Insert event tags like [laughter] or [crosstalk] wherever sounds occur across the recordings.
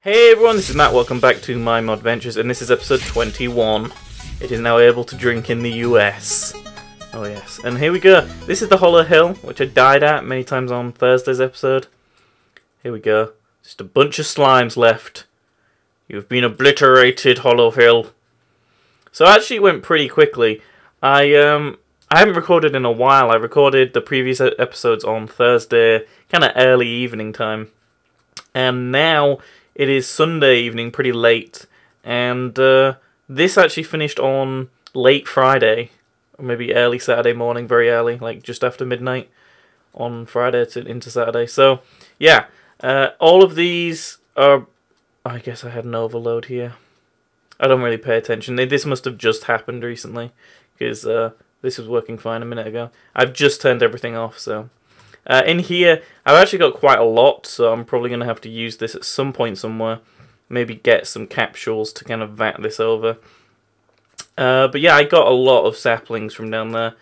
Hey everyone, this is Matt, welcome back to My Modventures, and this is episode 21. It is now able to drink in the US. Oh yes, and here we go. This is the Hollow Hill, which I died at many times on Thursday's episode. Here we go. Just a bunch of slimes left. You've been obliterated, Hollow Hill. So I actually went pretty quickly. I um I haven't recorded in a while. I recorded the previous episodes on Thursday, kind of early evening time. And now it is Sunday evening, pretty late, and uh, this actually finished on late Friday, maybe early Saturday morning, very early, like just after midnight on Friday to into Saturday. So yeah, uh, all of these are. I guess I had an overload here. I don't really pay attention. This must have just happened recently because uh, this was working fine a minute ago. I've just turned everything off, so. Uh, in here, I've actually got quite a lot, so I'm probably going to have to use this at some point somewhere. Maybe get some capsules to kind of vat this over. Uh, but yeah, I got a lot of saplings from down there.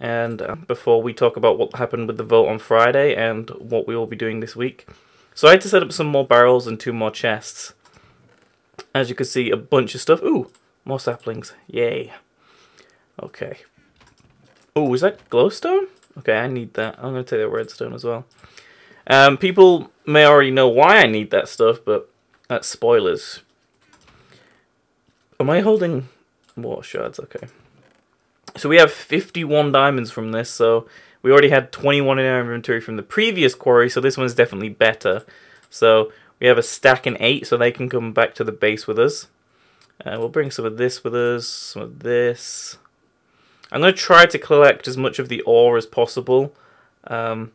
And uh, before we talk about what happened with the vote on Friday and what we will be doing this week. So I had to set up some more barrels and two more chests. As you can see, a bunch of stuff. Ooh, more saplings. Yay. Okay. Oh, is that glowstone? Okay, I need that. I'm going to take that redstone as well. Um, people may already know why I need that stuff, but that's spoilers. Am I holding more shards? Okay. So we have 51 diamonds from this, so we already had 21 in our inventory from the previous quarry, so this one's definitely better. So we have a stack and 8, so they can come back to the base with us. Uh, we'll bring some of this with us, some of this. I'm going to try to collect as much of the ore as possible um,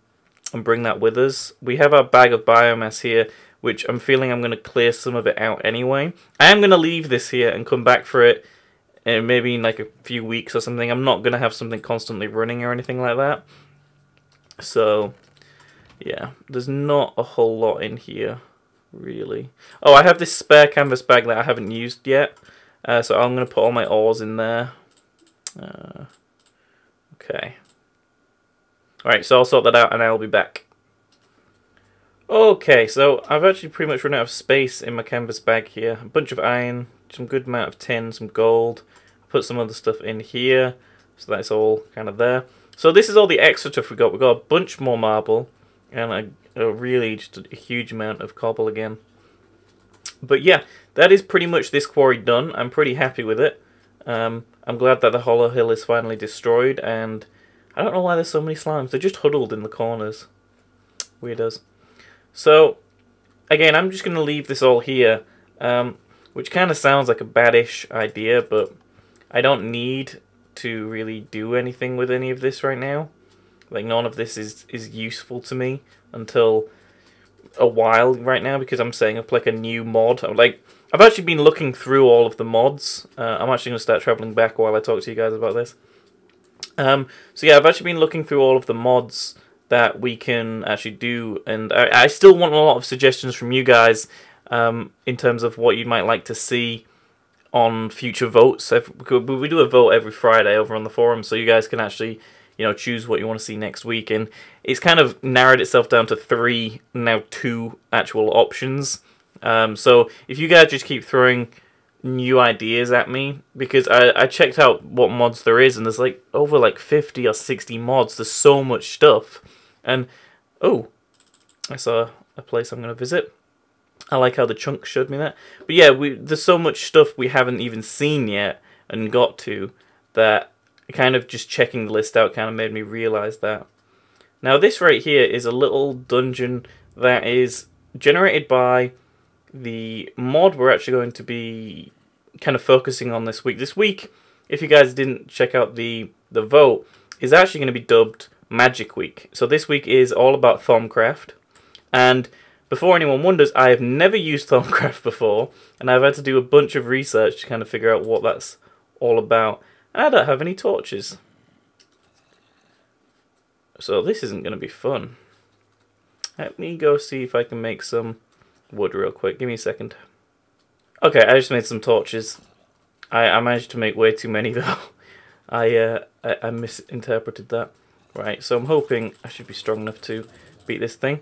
and bring that with us. We have our bag of biomass here, which I'm feeling I'm going to clear some of it out anyway. I am going to leave this here and come back for it in maybe in like a few weeks or something. I'm not going to have something constantly running or anything like that. So, yeah, there's not a whole lot in here, really. Oh, I have this spare canvas bag that I haven't used yet. Uh, so I'm going to put all my ores in there. Uh, okay. Alright, so I'll sort that out and I'll be back. Okay, so I've actually pretty much run out of space in my canvas bag here. A bunch of iron, some good amount of tin, some gold. I put some other stuff in here, so that's all kind of there. So this is all the extra stuff we got. We got a bunch more marble, and a, a really just a huge amount of cobble again. But yeah, that is pretty much this quarry done. I'm pretty happy with it. Um, I'm glad that the Hollow Hill is finally destroyed, and I don't know why there's so many slimes. They're just huddled in the corners. Weirdos. So, again, I'm just going to leave this all here, um, which kind of sounds like a baddish idea, but I don't need to really do anything with any of this right now. Like, none of this is, is useful to me until a while right now because I'm setting up like a new mod. I'm like, I've actually been looking through all of the mods. Uh, I'm actually going to start traveling back while I talk to you guys about this. Um, so yeah, I've actually been looking through all of the mods that we can actually do, and I, I still want a lot of suggestions from you guys um, in terms of what you might like to see on future votes. If, we do a vote every Friday over on the forum, so you guys can actually you know choose what you want to see next week, and it's kind of narrowed itself down to three now two actual options. Um, so if you guys just keep throwing new ideas at me because I, I checked out what mods there is and there's like over like 50 or 60 mods. There's so much stuff. And oh I saw a place I'm going to visit. I like how the chunk showed me that. But yeah we there's so much stuff we haven't even seen yet and got to that kind of just checking the list out kind of made me realize that now this right here is a little dungeon that is generated by the mod we're actually going to be kind of focusing on this week. This week, if you guys didn't check out the the vote, is actually going to be dubbed Magic Week. So this week is all about Thaumcraft. And before anyone wonders, I have never used Thaumcraft [laughs] before, and I've had to do a bunch of research to kind of figure out what that's all about. And I don't have any torches. So this isn't going to be fun. Let me go see if I can make some wood real quick. Give me a second. Okay, I just made some torches. I, I managed to make way too many [laughs] though. I, uh, I I misinterpreted that. Right, so I'm hoping I should be strong enough to beat this thing.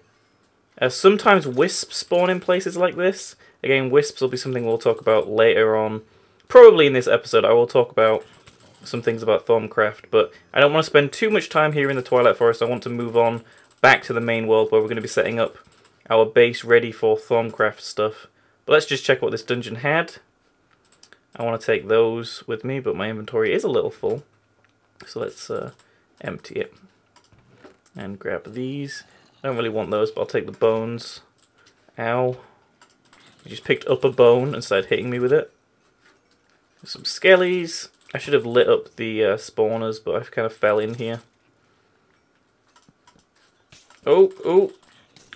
Uh, sometimes wisps spawn in places like this, Again, wisps will be something we'll talk about later on. Probably in this episode, I will talk about some things about Thaumcraft, but I don't want to spend too much time here in the Twilight Forest. I want to move on back to the main world where we're going to be setting up our base ready for Thaumcraft stuff. But let's just check what this dungeon had. I want to take those with me, but my inventory is a little full. So let's uh, empty it. And grab these. I don't really want those, but I'll take the bones. Ow. He just picked up a bone and started hitting me with it. Some skellies. I should have lit up the uh, spawners, but I kind of fell in here. Oh, oh.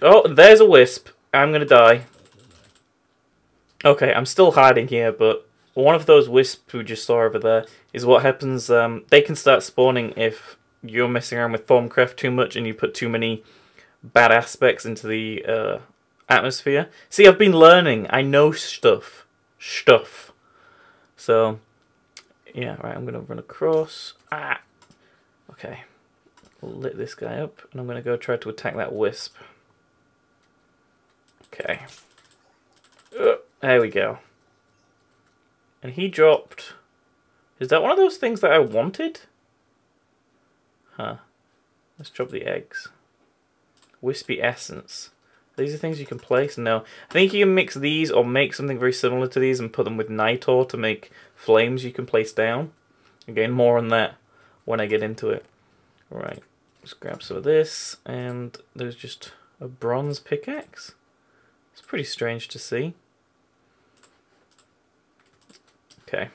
Oh, there's a wisp. I'm to die. Okay, I'm still hiding here, but one of those wisps we just saw over there is what happens. Um, they can start spawning if you're messing around with Thaumcraft too much and you put too many bad aspects into the uh, atmosphere. See, I've been learning. I know stuff. Stuff. So, yeah, right, I'm going to run across. Ah! Okay. Lit this guy up, and I'm going to go try to attack that wisp. Okay. Uh, there we go. And he dropped... Is that one of those things that I wanted? Huh. Let's drop the eggs. Wispy Essence. These are things you can place? No. I think you can mix these or make something very similar to these and put them with Nitor to make flames you can place down. Again, more on that when I get into it. Right. Let's grab some of this. And there's just a bronze pickaxe. It's pretty strange to see. Okay.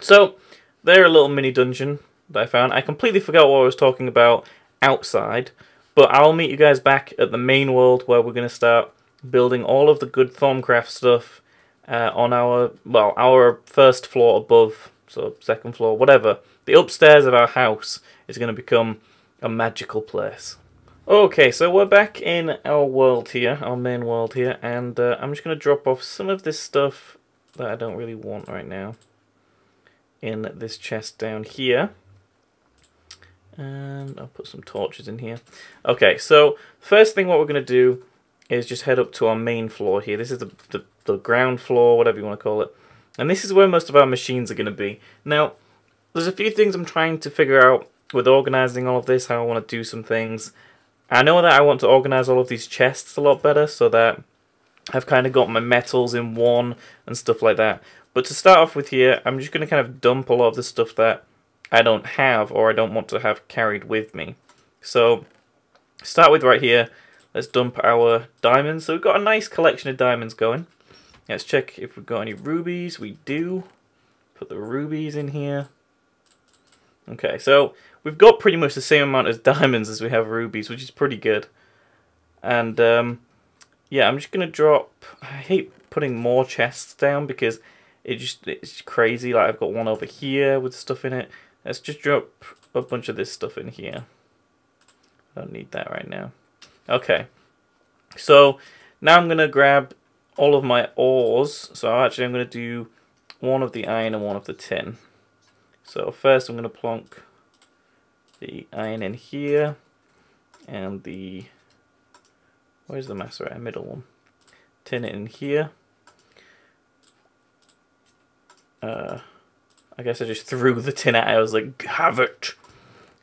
So, they're a little mini dungeon that I found. I completely forgot what I was talking about outside. But I'll meet you guys back at the main world where we're going to start building all of the good Thaumcraft stuff uh, on our, well, our first floor above, so second floor, whatever. The upstairs of our house is going to become a magical place. Okay, so we're back in our world here, our main world here, and uh, I'm just going to drop off some of this stuff that I don't really want right now in this chest down here. And I'll put some torches in here. Okay, so first thing what we're going to do is just head up to our main floor here. This is the, the, the ground floor, whatever you want to call it. And this is where most of our machines are going to be. Now, there's a few things I'm trying to figure out with organizing all of this, how I want to do some things. I know that I want to organize all of these chests a lot better so that I've kind of got my metals in one and stuff like that. But to start off with here, I'm just going to kind of dump a lot of the stuff that I don't have or I don't want to have carried with me. So start with right here. Let's dump our diamonds. So we've got a nice collection of diamonds going. Let's check if we've got any rubies. We do. Put the rubies in here. Okay, so we've got pretty much the same amount of [laughs] diamonds as we have rubies, which is pretty good. And um, yeah, I'm just gonna drop. I hate putting more chests down because it just it's crazy. Like I've got one over here with stuff in it. Let's just drop a bunch of this stuff in here. I don't need that right now. Okay. So now I'm going to grab all of my ores. So actually I'm going to do one of the iron and one of the tin. So first I'm going to plonk the iron in here and the where's the macerator middle one tin in here uh, I guess I just threw the tin at it. I was like, have it.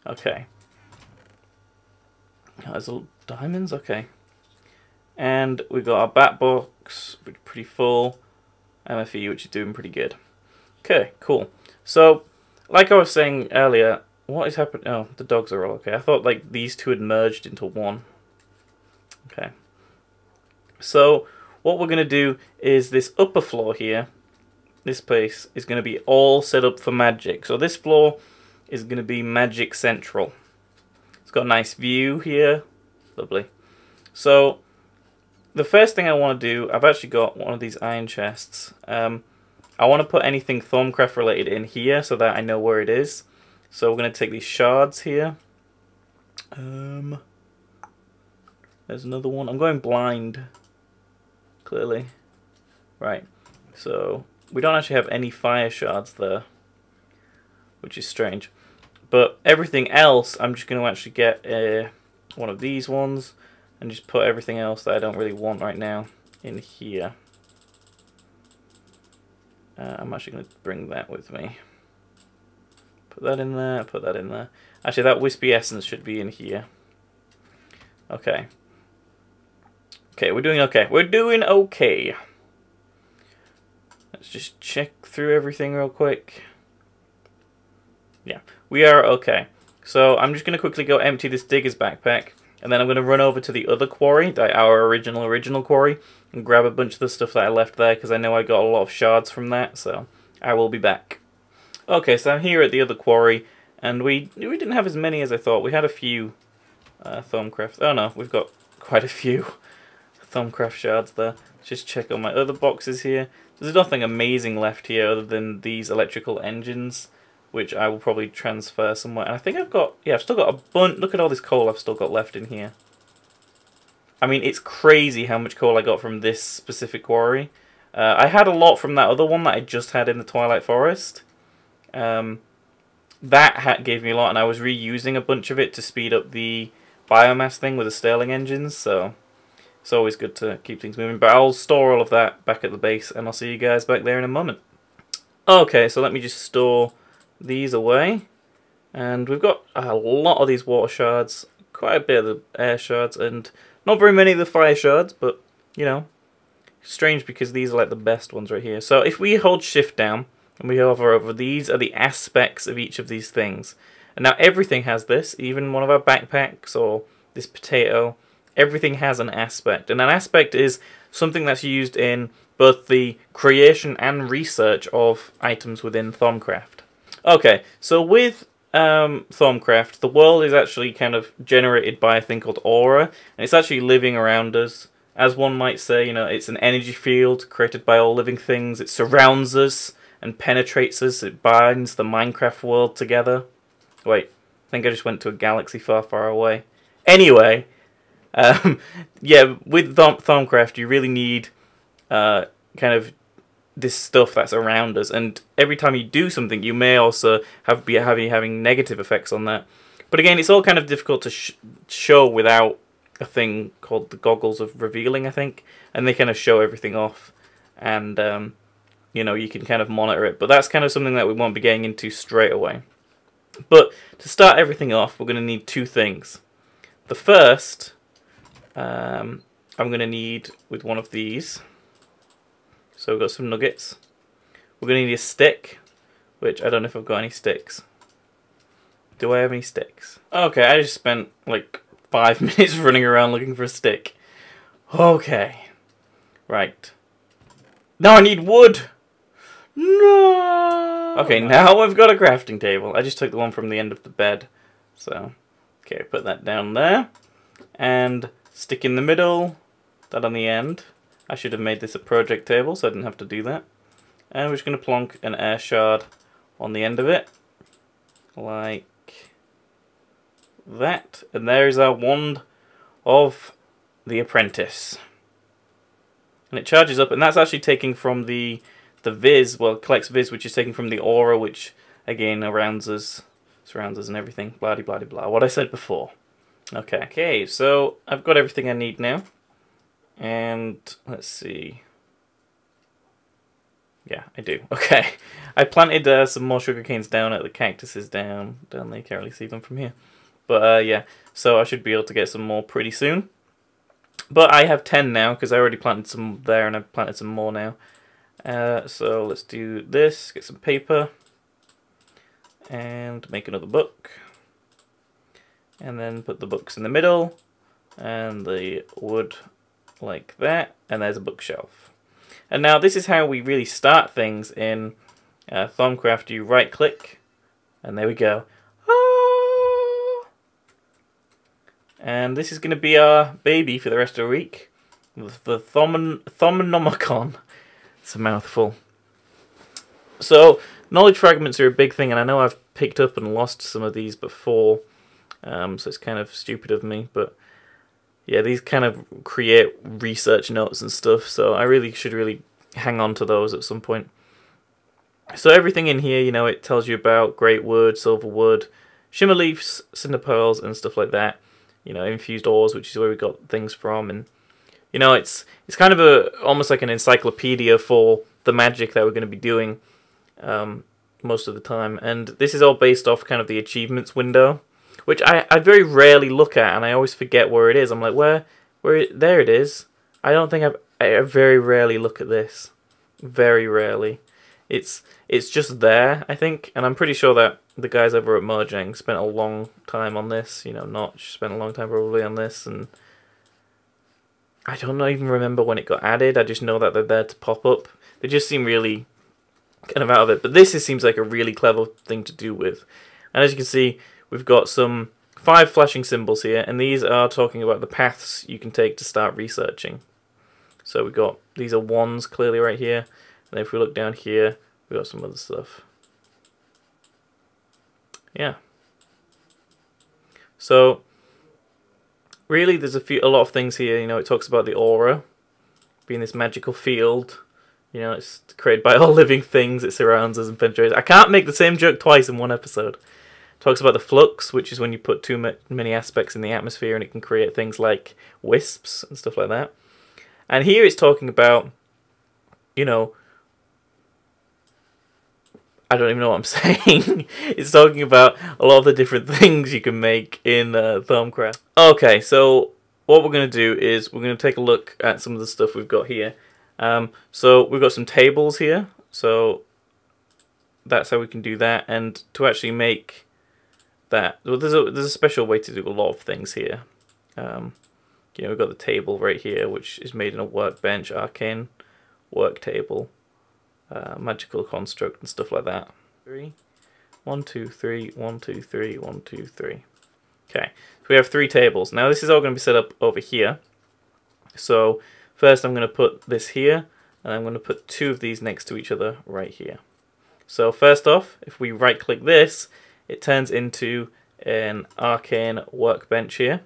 Okay. Oh, there's little diamonds. Okay. And we've got our bat box, pretty full. MFE, which is doing pretty good. Okay, cool. So, like I was saying earlier, what is happening? Oh, the dogs are all okay. I thought like these two had merged into one. Okay. So, what we're going to do is this upper floor here this place is going to be all set up for magic. So this floor is going to be magic central. It's got a nice view here. Lovely. So the first thing I want to do, I've actually got one of these iron chests. Um, I want to put anything Thaumcraft related in here so that I know where it is. So we're going to take these shards here. Um, there's another one. I'm going blind, clearly. Right, so we don't actually have any fire shards there, which is strange. But everything else, I'm just going to actually get uh, one of these ones and just put everything else that I don't really want right now in here. Uh, I'm actually going to bring that with me. Put that in there, put that in there. Actually, that wispy essence should be in here. Okay. Okay, we're doing okay. We're doing okay. Let's just check through everything real quick. Yeah, we are okay. So I'm just going to quickly go empty this digger's backpack. And then I'm going to run over to the other quarry, our original, original quarry, and grab a bunch of the stuff that I left there, because I know I got a lot of shards from that, so I will be back. Okay, so I'm here at the other quarry, and we we didn't have as many as I thought. We had a few uh, Thaumcraft. Oh no, we've got quite a few [laughs] Thaumcraft shards there. Just check on my other boxes here. There's nothing amazing left here other than these electrical engines which I will probably transfer somewhere. And I think I've got, yeah, I've still got a bunch, look at all this coal I've still got left in here. I mean, it's crazy how much coal I got from this specific quarry. Uh, I had a lot from that other one that I just had in the Twilight Forest. Um, that gave me a lot, and I was reusing a bunch of it to speed up the biomass thing with the Stirling engines, so it's always good to keep things moving. But I'll store all of that back at the base, and I'll see you guys back there in a moment. Okay, so let me just store these away. And we've got a lot of these water shards, quite a bit of the air shards, and not very many of the fire shards, but, you know, strange because these are like the best ones right here. So if we hold shift down, and we hover over, these are the aspects of each of these things. And now everything has this, even one of our backpacks or this potato, everything has an aspect. And an aspect is something that's used in both the creation and research of items within Thaumcraft. Okay, so with um, Thaumcraft, the world is actually kind of generated by a thing called aura, and it's actually living around us. As one might say, you know, it's an energy field created by all living things. It surrounds us and penetrates us. It binds the Minecraft world together. Wait, I think I just went to a galaxy far, far away. Anyway, um, yeah, with Thaumcraft, you really need uh, kind of this stuff that's around us, and every time you do something, you may also have be having having negative effects on that. But again, it's all kind of difficult to sh- show without a thing called the goggles of revealing, I think, and they kind of show everything off, and um, you know you can kind of monitor it. But that's kind of something that we won't be getting into straight away. But to start everything off, we're going to need two things. The first, um, I'm going to need with one of these. So we've got some nuggets. We're going to need a stick, which I don't know if I've got any sticks. Do I have any sticks? Okay, I just spent like five [laughs] minutes running around looking for a stick. Okay. Right. Now I need wood! No! Okay, now I've got a crafting table. I just took the one from the end of the bed. So, okay, put that down there. And stick in the middle, that on the end. I should have made this a project table so I didn't have to do that. And we're just going to plonk an air shard on the end of it. Like that. And there is our wand of the apprentice. And it charges up, and that's actually taking from the the Vis, well, collects Vis, which is taken from the Aura, which again surrounds us, surrounds us and everything. Blah blah blah blah. What I said before. Okay. Okay. So I've got everything I need now. And let's see. Yeah, I do. [laughs] Okay. I planted uh, some more sugar canes down at the cactuses down down there. Can't really see them from here. But uh, yeah, so I should be able to get some more pretty soon. But I have 10 now because I already planted some there and I've planted some more now. Uh, so let's do this, get some paper, and make another book. And then put the books in the middle, and the wood like that, and there's a bookshelf. And now this is how we really start things in uh, Thaumcraft. You right click, and there we go. Ah! And this is going to be our baby for the rest of the week. The Thomon Thaumonomicon. It's a mouthful. So, knowledge fragments are a big thing, and I know I've picked up and lost some of these before, um, so it's kind of stupid of me, but yeah, these kind of create research notes and stuff, so I really should really hang on to those at some point. So everything in here, you know, it tells you about great wood, silver wood, shimmer leaves, cinder pearls, and stuff like that. You know, infused ores, which is where we got things from, and you know, it's it's kind of a almost like an encyclopedia for the magic that we're going to be doing um, most of the time. And this is all based off kind of the achievements window, which I, I very rarely look at, and I always forget where it is. I'm like, where, where? There it is. I don't think I've. I very rarely look at this. Very rarely. It's it's just there, I think, and I'm pretty sure that the guys over at Mojang spent a long time on this. You know, Notch spent a long time probably on this, and I don't know, even remember when it got added. I just know that they're there to pop up. They just seem really kind of out of it. But this seems like a really clever thing to do with. And as you can see, we've got some five flashing symbols here, and these are talking about the paths you can take to start researching. So we've got, these are ones clearly right here, and if we look down here, we've got some other stuff. Yeah. So, really there's a few, a lot of things here, you know, it talks about the aura, being this magical field, you know, it's created by [laughs] all living things. It surrounds us and penetrates. I can't make the same joke twice in one episode. Talks about the flux, which is when you put too many aspects in the atmosphere and it can create things like wisps and stuff like that. And here it's talking about, you know, I don't even know what I'm [laughs] saying. it's talking about a lot of the different [laughs] things you can make in uh, Thaumcraft. Okay, so what we're going to do is we're going to take a look at some of the stuff we've got here. Um, so we've got some tables here. So that's how we can do that. And to actually make that, well, there's a there's a special way to do a lot of things here. Um, you know, we've got the table right here, which is made in a workbench, arcane work table, uh, magical construct, and stuff like that. Three, one, two, three, one, two, three, one, two, three. Okay, so we have three tables. Now this is all going to be set up over here. So First I'm going to put this here, and I'm going to put two of these next to each other right here. So first off, if we right click this, it turns into an arcane workbench here.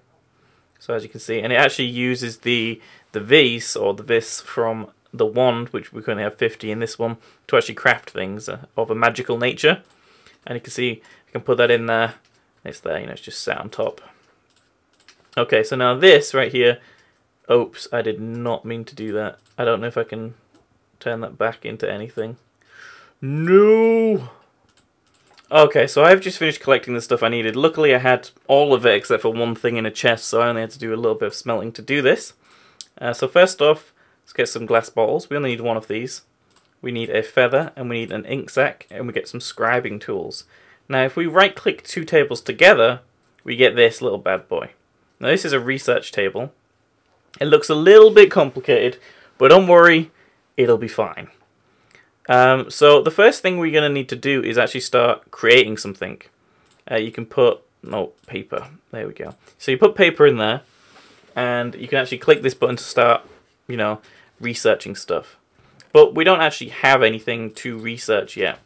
So as you can see, and it actually uses the the vis or the vis from the wand, which we currently have 50 in this one, to actually craft things uh, of a magical nature. And you can see, I can put that in there. It's there, you know, it's just sat on top. Okay, so now this right here Oops, I did not mean to do that. I don't know if I can turn that back into anything. No! Okay, so I've just finished collecting the stuff I needed. Luckily I had all of it except for one thing in a chest, so I only had to do a little bit of smelting to do this. Uh, so first off, let's get some glass bottles. We only need one of these. We need a feather, and we need an ink sac, and we get some scribing tools. Now if we right click two tables together, we get this little bad boy. Now this is a research table, it looks a little bit complicated, but don't worry, it'll be fine. Um, so the first thing we're going to need to do is actually start creating something. Uh, you can put, no, paper, there we go. So you put paper in there, and you can actually click this button to start, you know, researching stuff. But we don't actually have anything to research yet.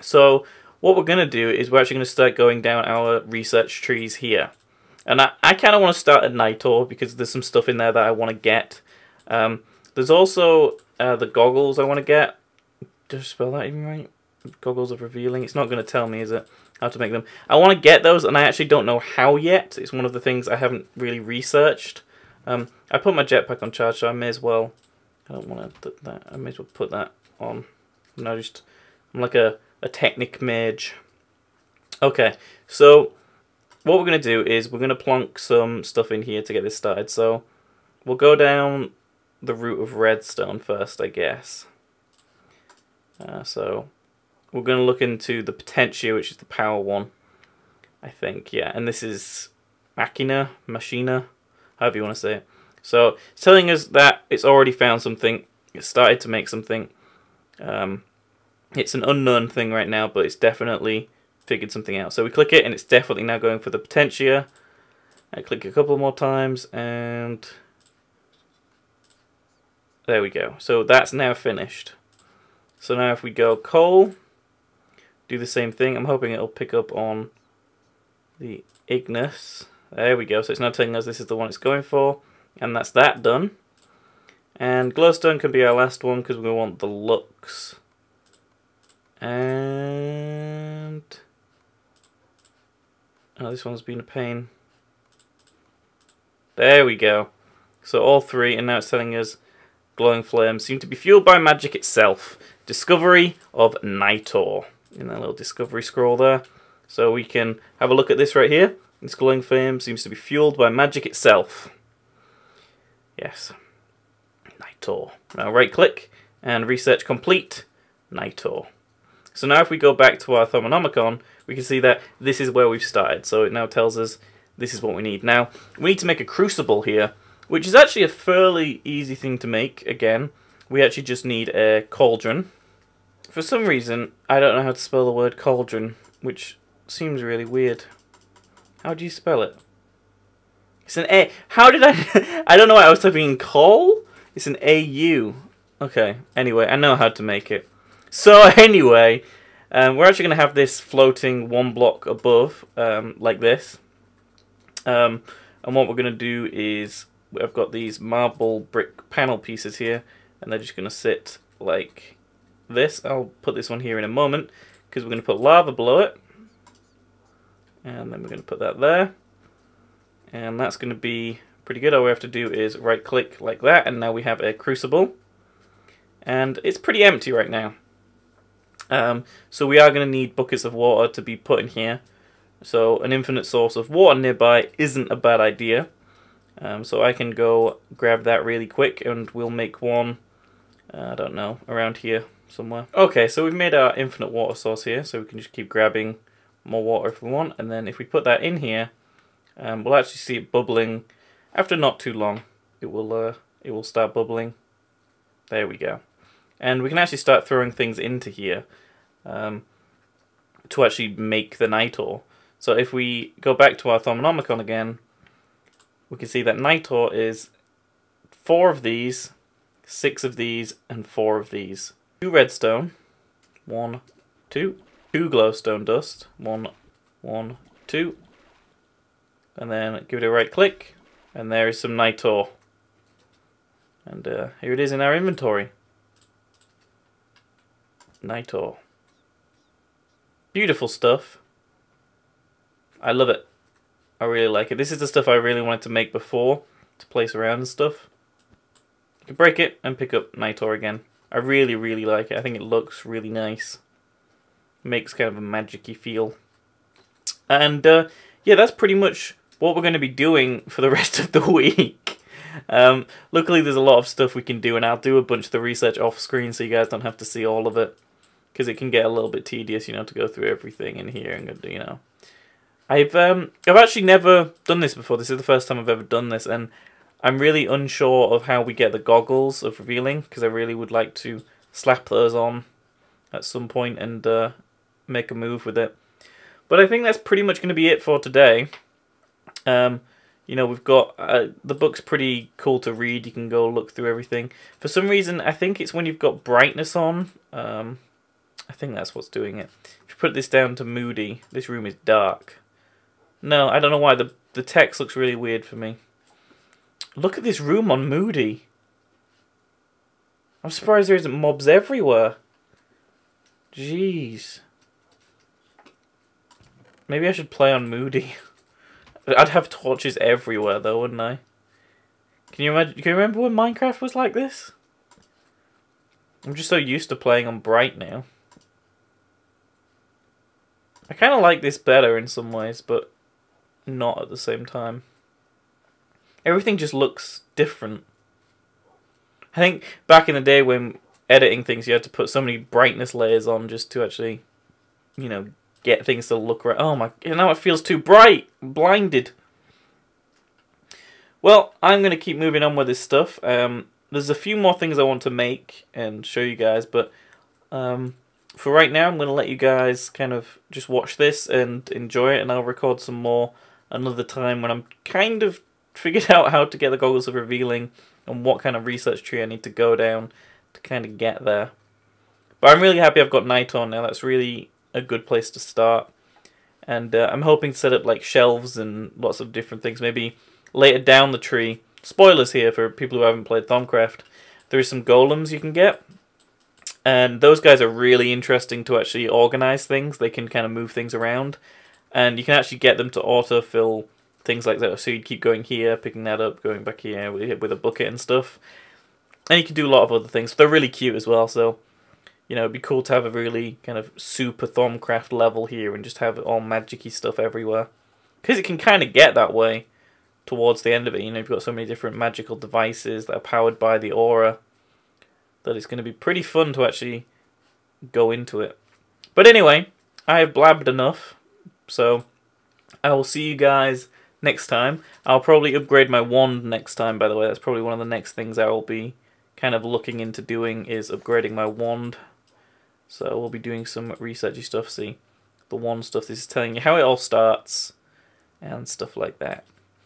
So what we're going to do is we're actually going to start going down our research trees here. And I, I kind of want to start at Nitor because there's some stuff in there that I want to get. Um, there's also uh, the goggles I want to get. Did I spell that even right? Goggles of revealing. It's not going to tell me, is it? How to make them. I want to get those, and I actually don't know how yet. It's one of the things I haven't really researched. Um, I put my jetpack on charge, so I may as well. I don't want to that. I may as well put that on. No, just I'm like a a technic mage. Okay, so what we're going to do is we're going to plonk some stuff in here to get this started. So we'll go down the route of redstone first, I guess. Uh, so we're going to look into the Potentia, which is the power one, I think. Yeah, and this is Machina, Machina, however you want to say it. So it's telling us that it's already found something. It started to make something. Um, it's an unknown thing right now, but it's definitely figured something out. So we click it and it's definitely now going for the Potentia. I click a couple more times and there we go. So that's now finished. So now if we go coal, do the same thing. I'm hoping it'll pick up on the Ignis. There we go. So it's now telling us this is the one it's going for. And that's that done. And glowstone can be our last one because we want the looks. And Oh, this one's been a pain. There we go. So all three, and now it's telling us glowing flames seem to be fueled by magic itself. Discovery of Nitor. In that little discovery scroll there. So we can have a look at this right here. This glowing flame seems to be fueled by magic itself. Yes. Nitor. Now right click and research complete. Nitor. So now if we go back to our Thaumonomicon, we can see that this is where we've started. So it now tells us this is what we need. Now, we need to make a crucible here, which is actually a fairly easy thing to make. Again, we actually just need a cauldron. For some reason, I don't know how to spell the word cauldron, which seems really weird. How do you spell it? It's an A. How did I... [laughs] I don't know why I was typing in coal. It's an A-U. Okay, anyway, I know how to make it. So [laughs] anyway, um, we're actually going to have this floating one block above, um, like this. Um, and what we're going to do is, I've got these marble brick panel pieces here, and they're just going to sit like this. I'll put this one here in a moment, because we're going to put lava below it. And then we're going to put that there. And that's going to be pretty good. All we have to do is right click like that, and now we have a crucible. And it's pretty empty right now. Um, so we are going to need buckets of water to be put in here. So an infinite source of water nearby isn't a bad idea. Um, so I can go grab that really quick and we'll make one, uh, I don't know, around here somewhere. Okay, so we've made our infinite water source here, so we can just keep grabbing more water if we want. And then if we put that in here, um, we'll actually see it bubbling after not too long. It will, uh, it will start bubbling. There we go. And we can actually start throwing things into here um, to actually make the Nitor. So if we go back to our Thaumonomicon again, we can see that Nitor is four of these, six of these, and four of these. Two redstone, one, two, two glowstone dust, one, one, two, and then give it a right click, and there is some Nitor. And uh, here it is in our inventory. Nitor. Beautiful stuff. I love it. I really like it. This is the stuff I really wanted to make before to place around and stuff. You can break it and pick up Nitor again. I really, really like it. I think it looks really nice. Makes kind of a magicy feel. And uh, yeah, that's pretty much what we're going to be doing for the [laughs] rest of the week. Um, luckily, there's a lot of stuff we can do, and I'll do a bunch of the research off screen so you guys don't have to see all of it because it can get a little bit tedious, you know, to go through everything in here and you know. I've um I've actually never done this before. This is the first time I've ever done this, and I'm really unsure of how we get the goggles of revealing because I really would like to slap those on at some point and uh, make a move with it. But I think that's pretty much going to be it for today. Um, you know, we've got uh, the book's pretty cool to read. You can go look through everything. For some reason, I think it's when you've got brightness on. Um, I think that's what's doing it. If you put this down to moody, this room is dark. No, I don't know why. The, the text looks really weird for me. Look at this room on moody. I'm surprised there isn't mobs everywhere. Jeez. Maybe I should play on moody. [laughs] I'd have torches everywhere though, wouldn't I? Can you imagine? Can you remember when Minecraft was like this? I'm just so used to playing on bright now. I kind of like this better in some ways, but not at the same time. Everything just looks different. I think back in the day when editing things, you had to put so many brightness layers on just to actually, you know, get things to look right. Oh my, now it feels too bright. Blinded. Well, I'm going to keep moving on with this stuff. Um, there's a few more things I want to make and show you guys, but um, for right now, I'm going to let you guys kind of just watch this and enjoy it, and I'll record some more another time when I'm kind of figured [laughs] out how to get the goggles of revealing and what kind of research tree I need to go down to kind of get there. But I'm really happy I've got Nitor now. That's really a good place to start. And uh, I'm hoping to set up like shelves and lots of different things. Maybe later down the tree. Spoilers here for people who haven't played Thaumcraft. There is some golems you can get and those guys are really interesting to actually organize things. They can kind of move things around, and you can actually get them to autofill things like that. So you'd keep going here, picking that up, going back here with, a bucket and stuff. and you can do a lot of other things. They're really cute as well, so you know, it'd be cool to have a really kind of super Thaumcraft level here and just have all magicy stuff everywhere. Because it can kind of get that way towards the end of it. You know, you've got so many different magical devices that are powered by the aura that it's going to be pretty fun to actually go into it. But anyway, I have blabbed enough, so I will see you guys next time. I'll probably upgrade my wand next time, by the way. That's probably one of the next things I will be kind of looking into doing is upgrading my wand. So we'll be doing some researchy stuff. See, the wand stuff. This is telling you how it all starts and stuff like that.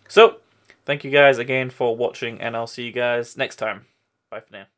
So, thank you guys again for watching, and I'll see you guys next time. Bye for now.